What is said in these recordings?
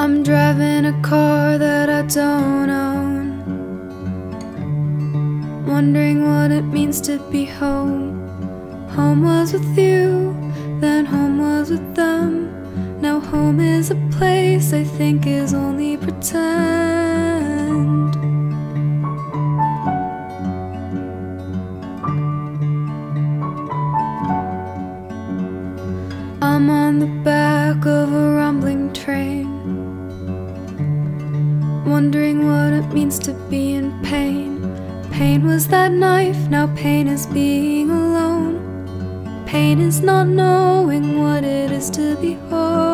I'm driving a car that I don't own. Wondering what it means to be home. Home was with you, then home was with them. Now home is a place I think is only pretend. I'm on the back of a rumbling train. Wondering what it means to be in pain. Pain was that knife, now pain is being alone. Pain is not knowing what it is to be home.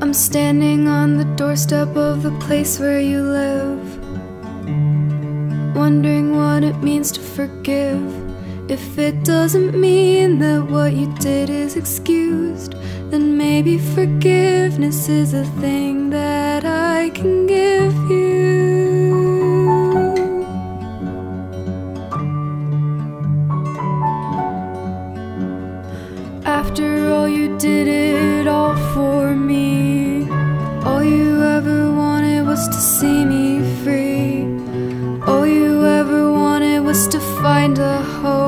I'm standing on the doorstep of the place where you live. Wondering what it means to forgive. If it doesn't mean that what you did is excused, then maybe forgiveness is a thing that I can give you. After all, you did it all for me. All you ever wanted was to see me to find a home.